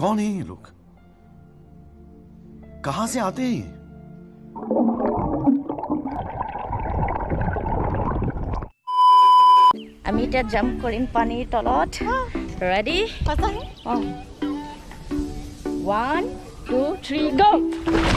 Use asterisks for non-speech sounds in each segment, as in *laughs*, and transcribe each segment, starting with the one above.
कौन है ये लोग कहां से आते हैं ये? আমি এতিয়া জাম্প কৰিম পানীৰ তলত ৰেডি ওৱান টু থ্ৰী গ'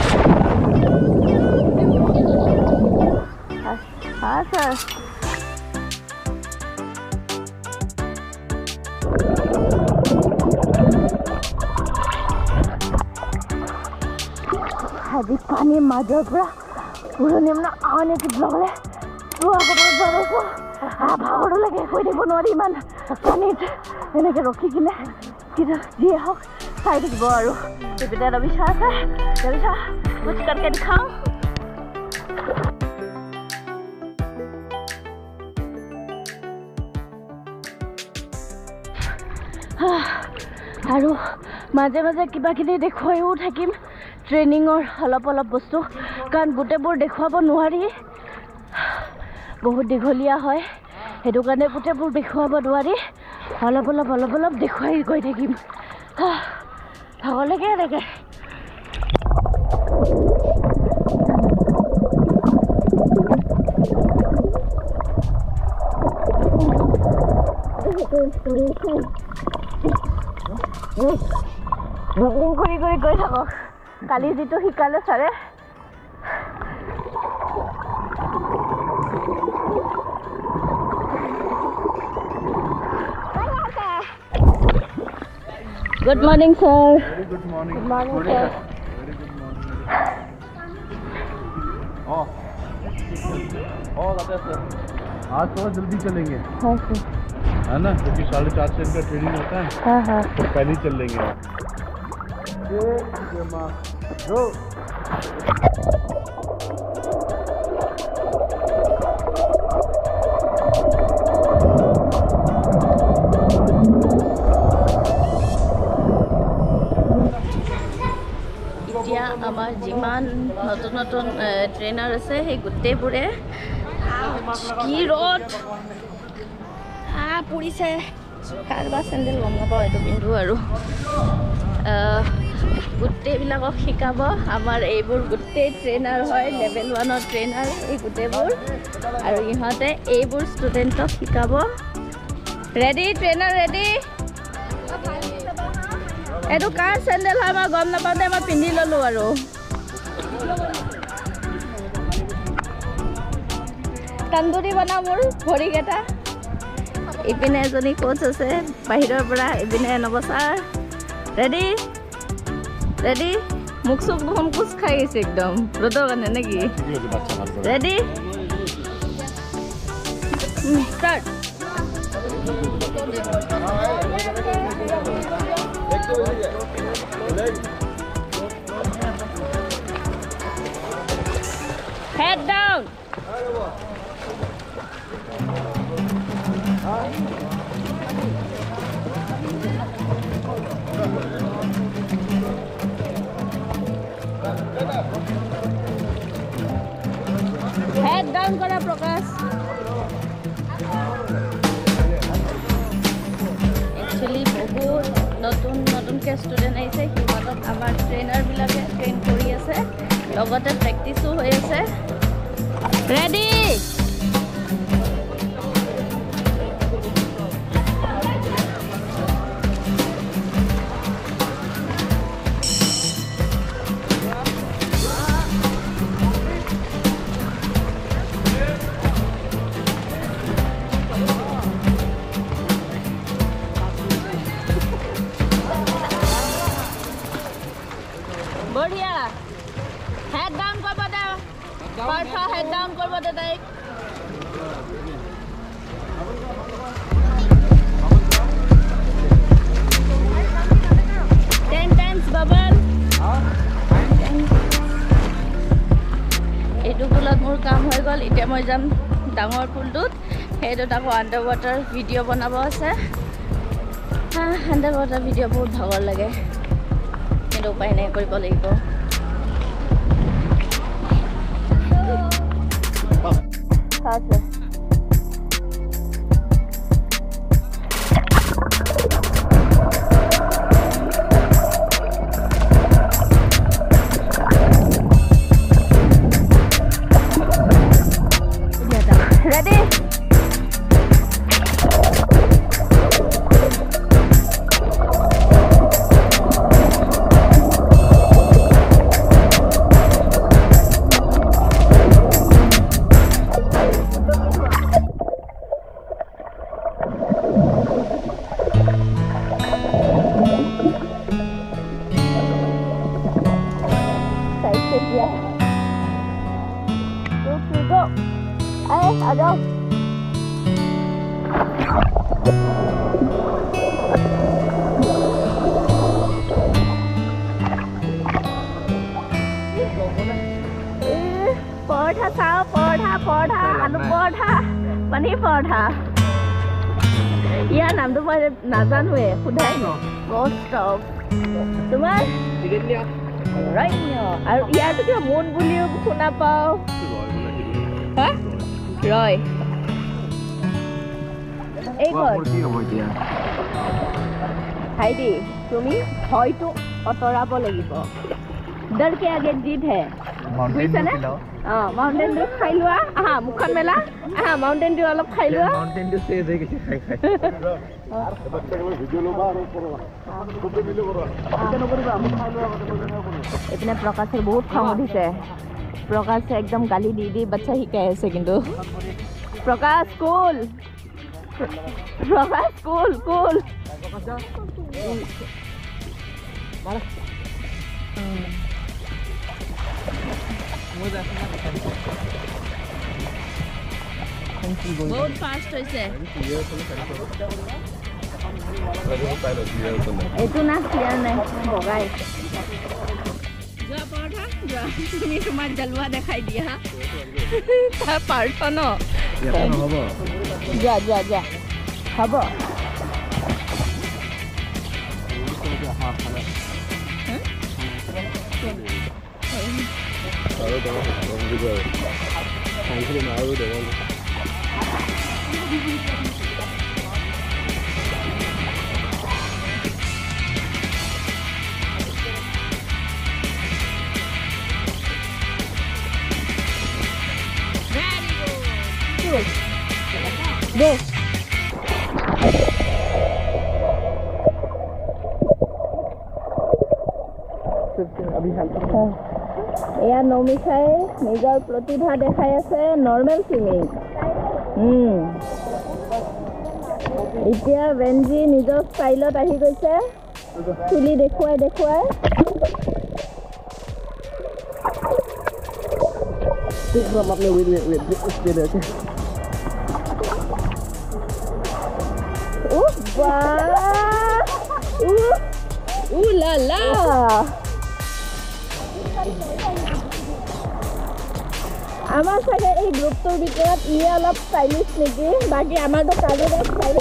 আজি পানীৰ মাজৰ পৰা উৰণি মানে আন এটি ব্লগলে ভাগৰো লাগে কৈ দিব নোৱাৰি ইমান পানীত এনেকৈ ৰখি কিনে কিন্তু যিয়ে হওক চাই থাকিব আৰু এইপিনে ৰবিচা আছে ৰবিচা পুচকাৰকে দেখাওঁ আৰু মাজে মাজে কিবা কিবি দেখুৱাইও থাকিম। ট্ৰেইনিঙৰ অলপ অলপ বস্তু কাৰণ গোটেইবোৰ দেখুৱাব নোৱাৰি। বহুত দীঘলীয়া হয়। সেইটো কাৰণে গোটেইবোৰ দেখুৱাব নোৱাৰি। অলপ অলপ অলপ অলপ দেখুৱাই গৈ থাকিম। ভাগৰ ঘুম কৰি কৰি গৈ থাকক কালি যিটো শিকালে ছাৰে গুড মৰ্ণিং ছাৰ आज थोड़ा जल्दी चलेंगे হয় ছাৰ है ना क्योंकि साढ़े चार से इनका ट्रेनिंग होता है হয় হয় तो पहले ही चल लेंगे जो এতিয়া আমাৰ যিমান নতুন নতুন ট্ৰেইনাৰ আছে সেই গোটেইবোৰে ৰ'দ আহ পৰিছে। কাৰোবাৰ চেণ্ডেল গম নাপাওঁ এইটো পিন্ধো আৰু। গোটেইবিলাকক শিকাব। আমাৰ এইবোৰ গোটেই ট্ৰেইনাৰ হয় লেভেল ওৱানৰ ট্ৰেইনাৰ এই গোটেইবোৰ। আৰু ইহঁতে এইবোৰ ষ্টুডেণ্টক শিকাব। ৰেডি ট্ৰেইনাৰ ৰেডি এইটো কাৰ চেণ্ডেল হয় মই গম নাপাওঁ দে মই পিন্ধি ল'লোঁ আৰু। তান্দুৰি বনাওঁ মোৰ ভৰিকেইটা। ইপিনে এজনী কোচ আছে বাহিৰৰ পৰা ইপিনে নবছাৰ ৰেডি ৰেডি মুখ চুখ দেখোন কোচ খাই গৈছে একদম। ৰ'দৰ কাৰণে নেকি? ৰেডি ষ্টাৰ্ট ষ্টুডেণ্ট আহিছে সিহঁতক আমাৰ ট্ৰেইনাৰবিলাকে ট্ৰেইন কৰি আছে লগতে প্ৰেক্টিছো হৈ আছে। ৰেডি মই যাম ডাঙৰ পুলটোত সেইটোত আকৌ আণ্ডাৰ ৱাটাৰ ভিডিঅ' বনাব আছে। আণ্ডাৰ ৱাটাৰ ভিডিঅ' বহুত ভাগৰ লাগে। সেইটো উপায় নাই কৰিব লাগিব। গষ্ট তোমাৰ? আৰু ইয়াৰটো কিবা মুন বুলিও শুনা পাওঁ। হা? ৰয়। এই ঘৰ। ভাইটি তুমি ভয়টো আঁতৰাব লাগিব। ডৰকে আগে জিত হে বুজিছানে অঁ মাউণ্টেন ডিউ খাই লোৱা আহা মুখখন মেলা আহা মাউণ্টেন ডিউ অলপ খাই লোৱা माउंटेन ड्यू से दे किसी खाई खाई এইপিনে প্ৰকাশে বহুত খং উঠিছে প্ৰকাশে একদম গালি দি দি বাচ্ছা শিকাই আছে কিন্তু প্ৰকাশ কুল প্ৰকাশ কুল কুল বহুত ফাষ্ট হৈছে এইটো না ক্লিয়াৰ নাই বগাই যোৱা পৰঠা যোৱা তুমি তোমাক জালোৱা দেখাই দিয়া তাৰ পাৰ্থ ন যোৱা যোৱা যোৱা হ'ব দে নমিষাই নিজৰ প্ৰতিভা দেখাই আছে নৰ্মেল ছুইমিং এতিয়া বেঞ্জি নিজৰ ষ্টাইলত আহি গৈছে। চুলি দেখুৱাই দেখুৱাই। Tik from up আমাৰ চাগে এই গ্ৰুপটোৰ ভিতৰত ইয়ে অলপ ষ্টাইলিছ নেকি? বাকী আমাৰতো কালিৰে ষ্টাইল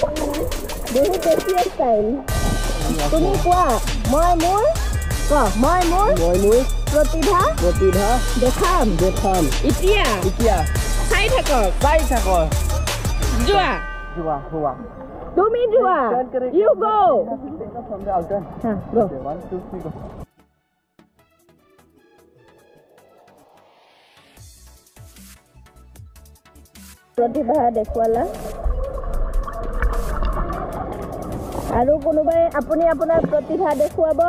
বহুত বেছিয়ে ষ্টাইল তুমি কোৱা মই মোৰ? মই মোৰ? মই মোৰ? প্ৰতিভা? প্ৰতিভা? দেখাম। দেখাম। এতিয়া? এতিয়া। চাই থাকক। চাই থাকৰ যোৱা। যোৱা হোৱা। তুমি যোৱা। ইউ গো প্ৰতিভা দেখুৱালা। আৰু কোনোবাই আপুনি আপোনাৰ প্ৰতিভা দেখুৱাব?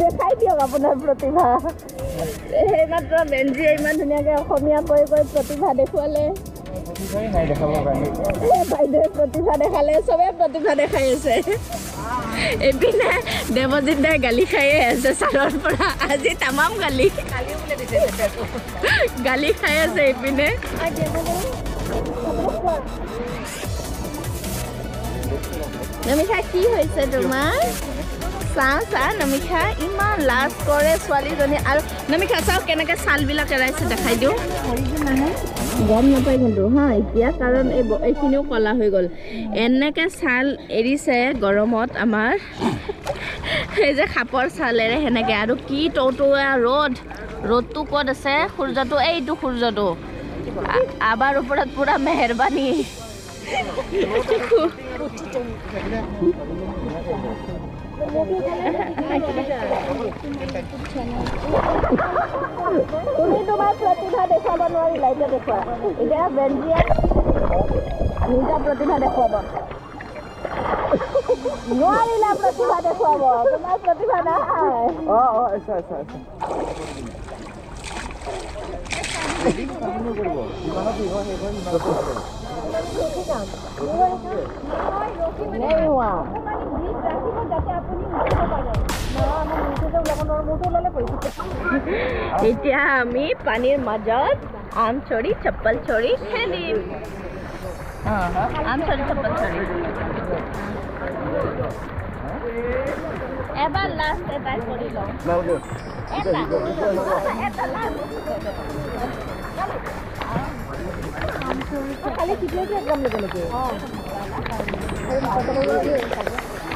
দেখাই দিয়ক আপোনাৰ প্ৰতিভা। সেইমাত্ৰ বেঞ্জিয়ে ইমান ধুনীয়াকৈ অসমীয়া কৈ কৈ প্ৰতিভা দেখুৱালে। দেৱজিত দাই গালি খায়ে আছে ছাৰৰ পৰা আজি তামাম গালি গালি খাই আছে এইপিনে নমিষা কি হৈছে তোমাৰ চাওঁ চা নমিষা ইমান লাজ কৰে ছোৱালীজনী আৰু নমিষা চাওঁ কেনেকৈ ছালবিলাক এৰাইছে দেখাই দিওঁ গম নাপায় কিন্তু হা এতিয়া কাৰণ এই এইখিনিও ক'লা হৈ গ'ল। এনেকৈ ছাল এৰিছে গৰমত আমাৰ। সেই যে সাপৰ ছালেৰে সেনেকৈ। আৰু কি টৌটৌৱা ৰ'দ। ৰ'দটো ক'ত আছে? সূৰ্যটো এইটো সূৰ্যটো। আ- আমাৰ ওপৰত পূৰা মেহৰবানী। তুমি তোমাৰ প্ৰতিভা দেখুৱাব নোৱাৰিলা এতিয়া দেখুৱা এতিয়া বেলজিয়া নিজা প্ৰতিভা দেখুৱাব নোৱাৰিলা প্ৰতিভা দেখুৱাব তোমাৰ প্ৰতিভা নাই অঁ অঁ আচ্ছা আচ্ছা আচ্ছা নাই নোৱাৰ এতিয়া আমি পানীৰ মাজত আম চৰি চপ্পল চৰি খেলিম। আম চৰি চপ্পল চৰি। এবাৰ লাষ্ট এটাই কৰি লওঁ। এটা। এটা লাষ্ট খালি কেতিয়া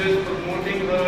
is promoting the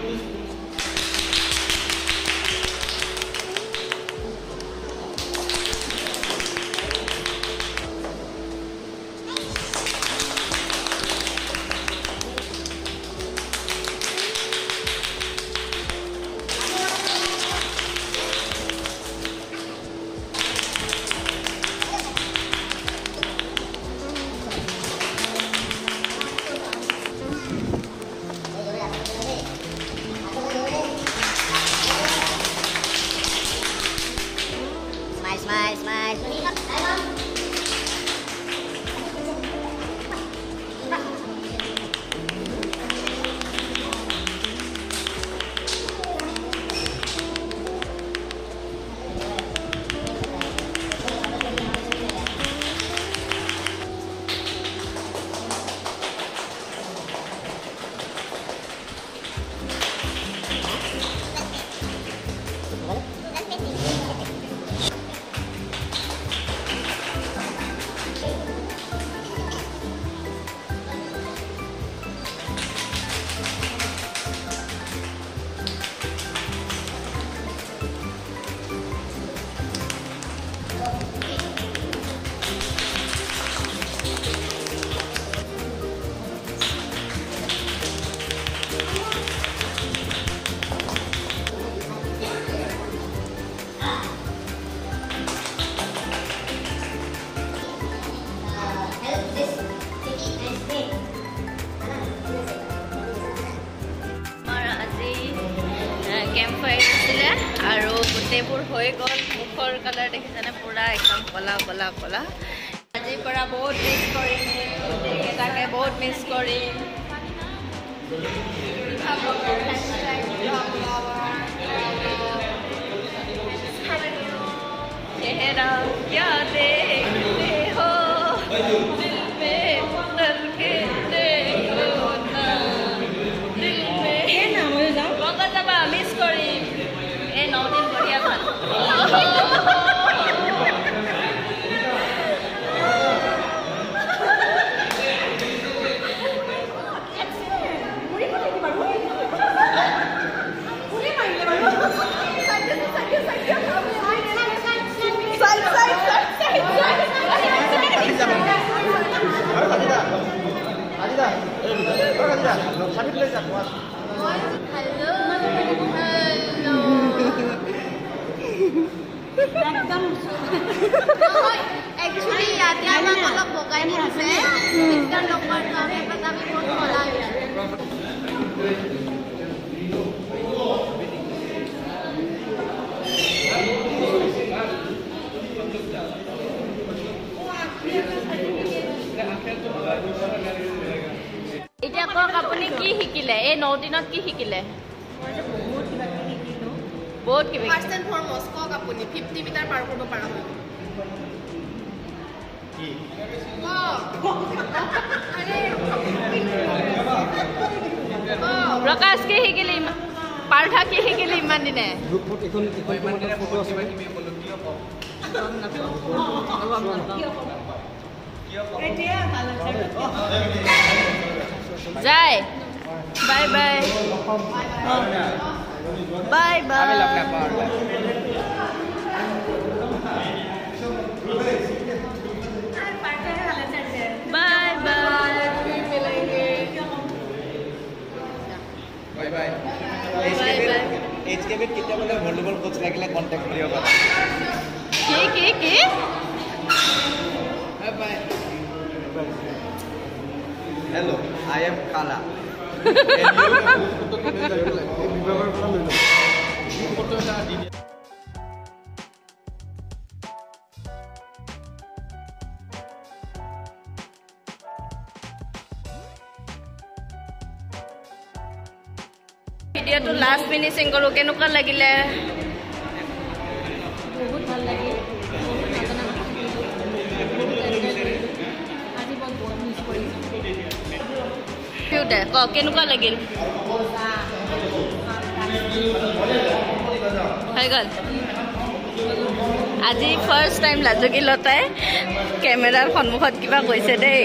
campfire আছিলে আৰু গোটেইবোৰ হৈ গ'ল মুখৰ কালাৰ দেখিছেনে পূৰা একদম ক'লা ক'লা ক'লা আজিৰ পৰা বহুত মিছ কৰিম গোটেইকেইটাকে বহুত মিছ কৰিম चेहरा क्या देखते এতিয়া কওক আপুনি কি শিকিলে? এই ন দিনত কি শিকিলে? বহুত কিবা ফাৰ্ষ্ট এণ্ড ফৰমষ্ট কওক আপুনি ফিফটি মিটাৰ পাৰ কৰিব পৰা হৈ গ'ল প্ৰকাশ কি শিকিলি? ইমান পাৰ্থা কি শিকিলি ইমান দিনে? যায় bye bye bye bye bye bye bye bye bye bye H কে বিত কেতিয়াবা ভলিবল কোচ লাগিলে কণ্টেক্ট কৰিব পাৰা কি কি কি হেল্ল' আই এম কালা ভিডিঅ'টো লাষ্ট ফিনিচিং কৰোঁ কেনেকুৱা লাগিলে? কওক কেনেকুৱা লাগিল হৈ গ'ল আজি ফাৰ্ষ্ট টাইম লাজুকী লতাই কেমেৰাৰ সন্মুখত কিবা কৈছে দেই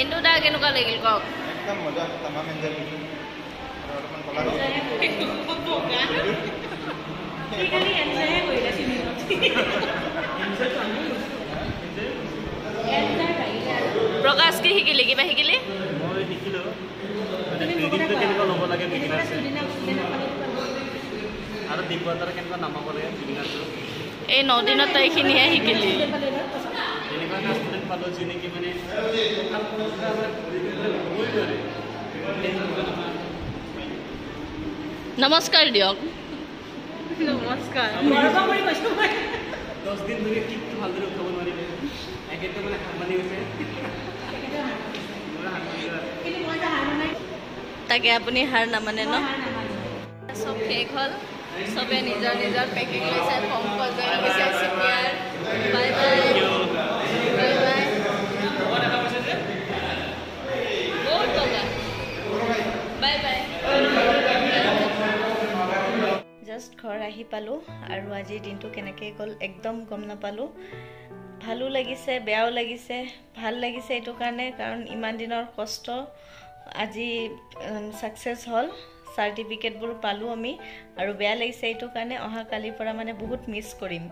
এনু দা কেনেকুৱা লাগিল কওক প্ৰকাশ কি শিকিলি কিবা শিকিলি মই শিকিলোঁ ট্ৰেডিংটো কেনেকুৱা ল'ব লাগে বিগিনাৰ্ছে আৰু দিব্যতাৰ কেনেকুৱা নামাব লাগে বিগিনাৰ্ছটো এই ন দিনত তই এইখিনিহে শিকিলি। তেনেকুৱা এটা ষ্টুডেণ্ট পালোঁ যি নেকি মানে নমস্কাৰ দিয়ক। দহ দিন ধৰি কিকটো ভালদৰে উঠাব নোৱাৰিলে। একেটো মানে গৈছে পুৰা হাত মানি গ'ল। তাকে আপুনি হাৰ নামানে ন? চব শেষ হ'ল। চবে নিজৰ নিজৰ পেকিং লৈছে বাই বাই জাষ্ট ঘৰ আহি পালোঁ আৰু আজিৰ দিনটো কেনেকৈ গ'ল একদম গম নাপালোঁ। ভালো লাগিছে বেয়াও লাগিছে ভাল লাগিছে এইটো কাৰণে কাৰণ ইমান দিনৰ কষ্ট আজি ছাকচেছ হ'ল। চাৰ্টিফিকেটবোৰ পালোঁ আমি আৰু বেয়া লাগিছে এইটো কাৰণে অহা কালিৰ পৰা মানে বহুত মিছ কৰিম।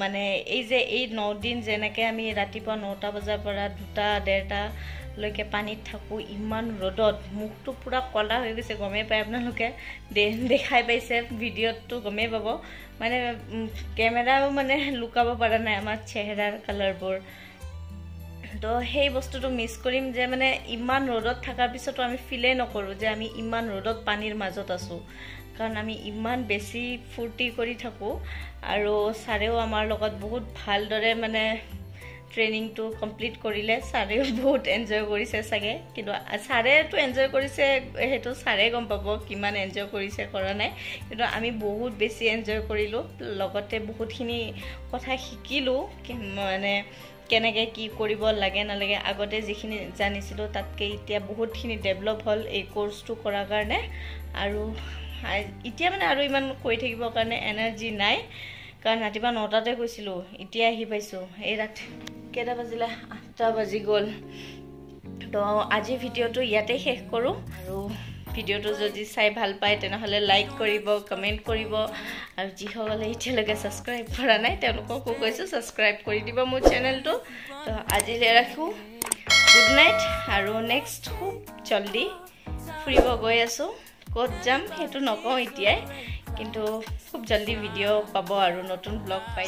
মানে এই যে এই ন দিন যেনেকৈ আমি ৰাতিপুৱা নটা বজাৰ পৰা দুটা ডেৰটালৈকে পানীত থাকোঁ ইমান ৰ'দত মুখটো পূৰা ক'লা হৈ গৈছে গমেই পায় আপোনালোকে। দেখাই পাইছে ভিডিঅ'তটো গমেই পাব। মানে কেমেৰাও মানে লুকাব পৰা নাই আমাৰ চেহেৰাৰ কালাৰবোৰ তো সেই বস্তুটো মিছ কৰিম যে মানে ইমান ৰ'দত থকাৰ পিছতো আমি ফিলেই নকৰোঁ যে আমি ইমান ৰ'দত পানীৰ মাজত আছোঁ। কাৰণ আমি ইমান বেছি ফূৰ্তি কৰি থাকোঁ আৰু ছাৰেও আমাৰ লগত বহুত ভালদৰে মানে ট্ৰেইনিংটো কমপ্লিট কৰিলে। ছাৰেও *laughs* বহুত এনজয় কৰিছে চাগে। কিন্তু ছাৰেতো এনজয় কৰিছে সেইটো ছাৰে গম পাব কিমান এনজয় কৰিছে কৰা নাই। কিন্তু আমি বহুত বেছি এনজয় কৰিলোঁ। লগতে বহুতখিনি কথা শিকিলোঁ মানে কেনেকৈ কি কৰিব লাগে নালাগে। আগতে যিখিনি জানিছিলোঁ তাতকৈ এতিয়া বহুতখিনি ডেভেলপ হ'ল এই কৰ্চটো কৰাৰ কাৰণে। আৰু এতিয়া মানে আৰু ইমান কৰি থাকিবৰ কাৰণে এনাৰ্জি নাই। কাৰণ ৰাতিপুৱা নটাতে গৈছিলোঁ এতিয়া আহি পাইছোঁ। এই ৰাতি কেইটা বাজিলে? আঠটা বাজি গ'ল। তো আজি ভিডিঅ'টো ইয়াতে শেষ কৰোঁ। আৰু ভিডিঅ'টো যদি চাই ভাল পায় তেনেহ'লে লাইক কৰিব কমেণ্ট কৰিব। আৰু যিসকলে এতিয়ালৈকে ছাবস্ক্ৰাইব কৰা নাই তেওঁলোককো কৈছোঁ ছাবস্ক্ৰাইব কৰি দিব মোৰ চেনেলটো তো আজিলৈ ৰাখোঁ। গুড নাইট আৰু নেক্সট খুব জল্দি ফুৰিব গৈ আছোঁ। ক'ত যাম সেইটো নকওঁ এতিয়াই কিন্তু খুব জল্দি ভিডিঅ' পাব আৰু নতুন ব্লগ পাই।